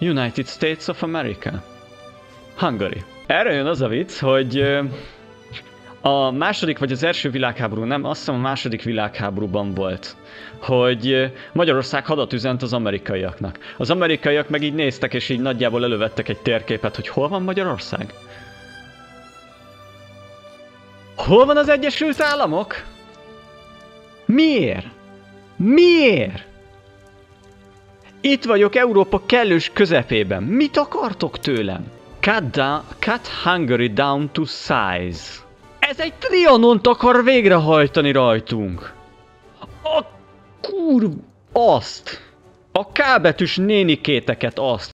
United States of America. Hungary. Erre jön az a vicc, hogy a második vagy az első világháború, nem, azt hiszem a második világháborúban volt, hogy Magyarország hadat üzent az amerikaiaknak. Az amerikaiak meg így néztek, és így nagyjából elővettek egy térképet, hogy hol van Magyarország? Hol van az Egyesült Államok? Miért? Miért? Itt vagyok Európa kellős közepében. Mit akartok tőlem? Cut, down, cut Hungary down to size. Ez egy trianont akar végrehajtani rajtunk. A kurv... Azt. A K betűs nénikéteket azt.